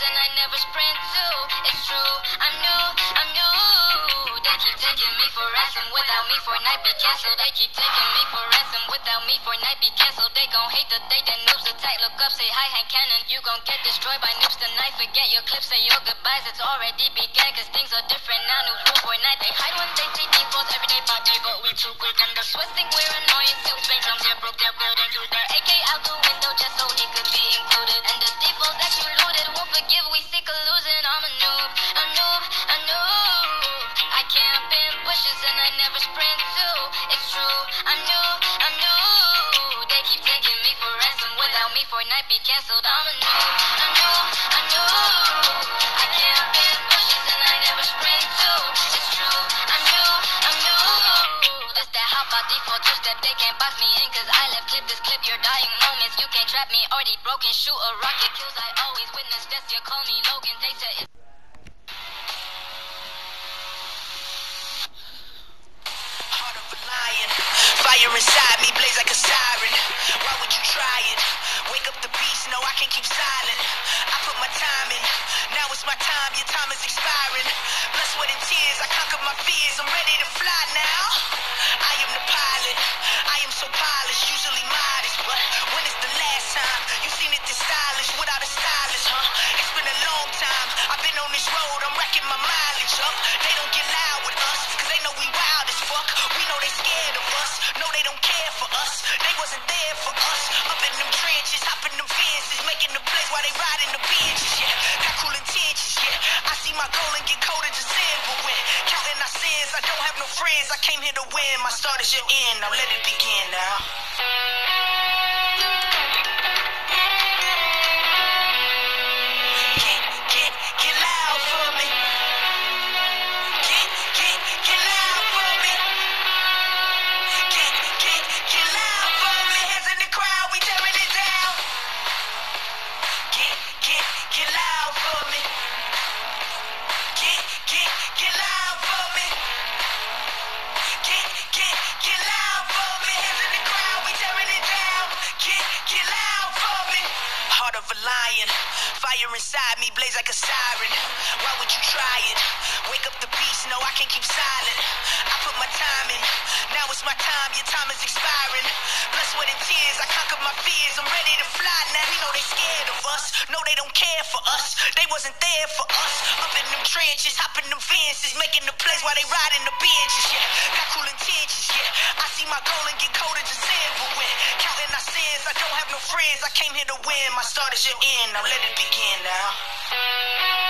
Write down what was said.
never sprint to. It's true, I'm new, I'm new. They keep taking me for ransom without me for night be canceled. They keep taking me for ransom without me for night be canceled. They gon' hate the day that noobs attack. Look up, say hi, hand cannon. You gon' get destroyed by noobs tonight. Forget your clips and your goodbyes. It's already began, cause things are different now. Noobs rule for night. They hide when they see defaults every day by day, but we too quick. And the Swiss think we're annoying. Still space, I'm here, broke their. I'm new, I'm new. They keep taking me for ransom without me for night be canceled. I'm a noob, a noob, a noob. I camp in bushes and I never sprint too. It's true, I'm new, I'm new. That's that hop by default two step. They can't box me in cause I left clip this clip. Your dying moments, you can't trap me. Already broken, shoot a rocket kills. I always witness death. You call me Logan. They said it's Fire inside me blaze like a siren. Why would you try it? Wake up the beast, no, I can't keep silent. I put my time in. Now it's my time, your time is expiring. Blood, sweat, and tears, I conquered my fears. I'm ready to fly now. I am the pilot. I am so polished, usually modest. But when is the last time you seen it this stylish without a stylist, huh? It's been a long time. I've been on this road, I'm racking my mileage up. They don't get loud with us, cause they know we wild as fuck. We know they scared of us. No, they don't care for us. They wasn't there for us. Up in them trenches, hopping them fences, making the place while they riding the benches, yeah. Got cool intentions, yeah. I see my goal and get to sin, but when counting our sins, I don't have no friends. I came here to win. My start is your end. Now let it begin now. Get, get, get loud for me. Get, get, get loud for me. Get, get, get loud for me. Hands in the crowd, we tearing it down. Get, get loud for me. Heart of a lion, fire inside me blaze like a siren. Why would you try it? Wake up the beast, no, I can't keep silent. I put my time in, now it's my time, your time is expiring. Blood, with tears, I conquered my fears. I'm ready to fly now. We know they scared of us, no, they don't care for us. They wasn't there for us. Up in them trenches, hopping them fences, making the place while they riding the benches. Yeah, got cool intentions. Yeah, I see my goal and get colder sin, but when counting our sins, I don't have no friends. I came here to win. My start is your end. Now let it begin now.